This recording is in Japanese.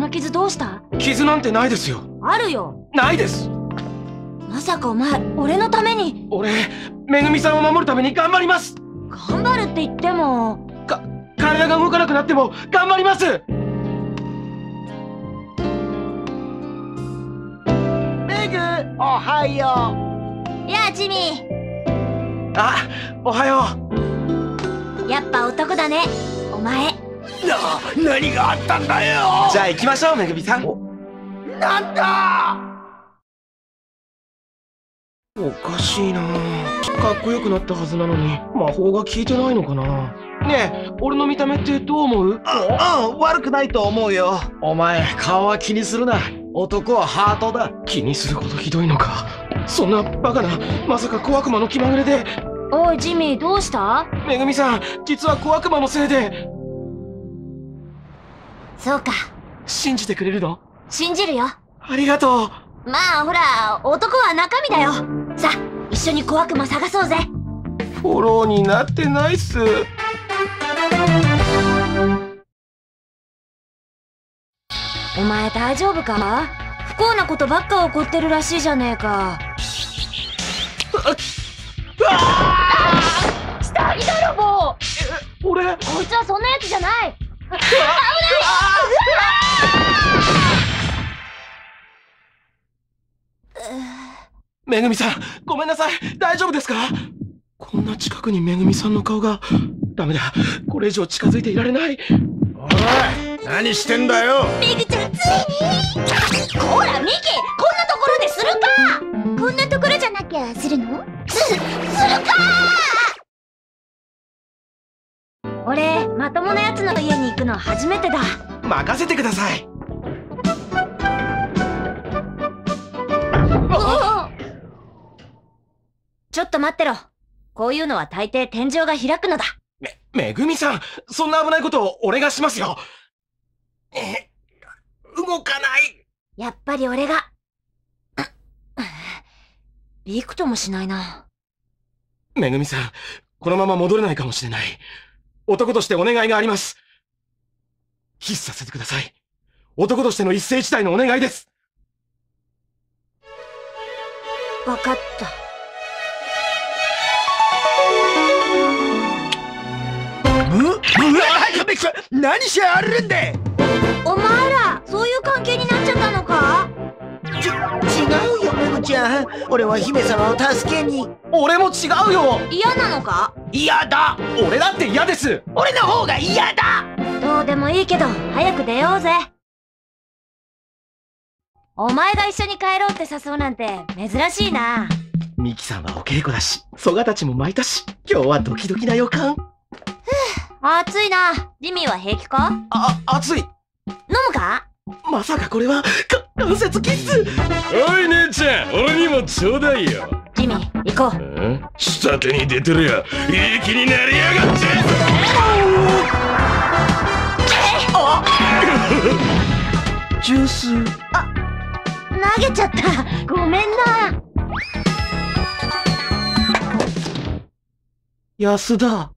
の傷どうした？傷なんてないですよ。あるよ。ないです。まさかお前俺のために？俺めぐみさんを守るために頑張ります。頑張るって言っても。体が動かなくなっても頑張ります。メグおはよやあジミー。あおはよやっぱ男だねお前。うな何があったんだよ！うじゃあ行きましょうめぐみさん。なんだ！おかしいな。かっこよくなったはずなのに魔法が効いてないのかな。ねえ俺の見た目ってどう思う？あうん悪くないと思うよ。お前顔は気にするな。男はハートだ。気にするほどひどいのか。そんなバカなまさか小悪魔の気まぐれで。おいジミーどうした？めぐみさん実は小悪魔のせいでそうか。信じてくれるの？信じるよ。ありがとう。まあほら男は中身だよ。さあ一緒に小悪魔探そうぜ。フォローになってないっす。お前大丈夫か？不幸なことばっか起こってるらしいじゃねえか。下着泥棒。俺？こいつはそんなやつじゃないめぐみさんごめんなさい。大丈夫ですかこんな近くにめぐみさんの顔がダメだこれ以上近づい。てい。られない。おい。何してんだよめぐちゃんつい。にほらミキ俺まともなやつの家に行くの初めてだ。任せてください。ちょっと待ってろ。こういうのは大抵天井が開くのだ。め、めぐみさんそんな危ないことを俺がしますよ。え、動かない。やっぱり俺が。びくともしないな。めぐみさんこのまま戻れないかもしれない男としてお願いがあります。必させてください。男としての一世一代のお願いです。分かった。何しやるんだちゃん俺は姫様を助けに。俺も違うよ。嫌なのか？嫌だ。俺だって嫌です。俺の方が嫌だ。どうでもいいけど早く出ようぜ。お前が一緒に帰ろうって誘うなんて珍しいな。ミキさんはお稽古だし蘇我たちも巻いたし今日はドキドキな予感暑いな。ジミーは平気か？あ、熱いまさかこれはか関節キッスおい姉ちゃん俺にもちょうだいよ。ジミー行こう。ん下手に出てるやいい気になりやがってジュース。投げちゃった。ごめんな。安田